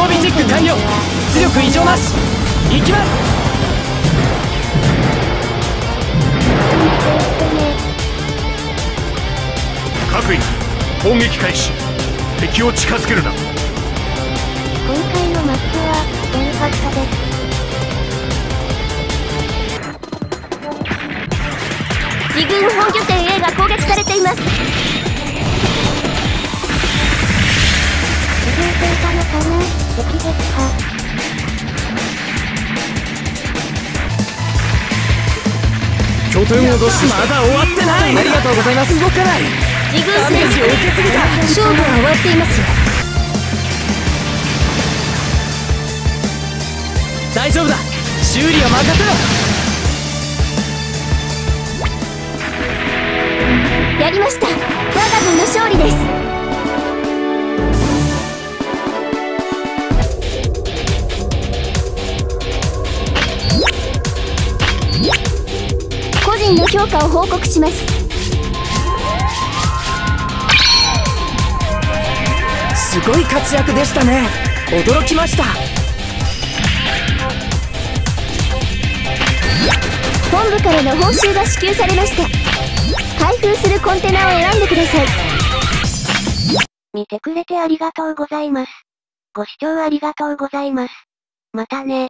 装備チェック完了。出力異常なし。行きます。各員攻撃開始。敵を近づけるな。今回のマップは悪かったです。自軍本拠点 A が攻撃されていますな敵撃破拠点を出しまだ終わってない。ありがとうございます動かないージを受けすぎた。勝負は終わっていますよ。大丈夫だ。修理は任せろ。やりました。我が軍の勝利です個人の評価を報告します。すごい活躍でしたね。驚きました。本部からの報酬が支給されました。開封するコンテナを選んでください。見てくれてありがとうございます。ご視聴ありがとうございます。またね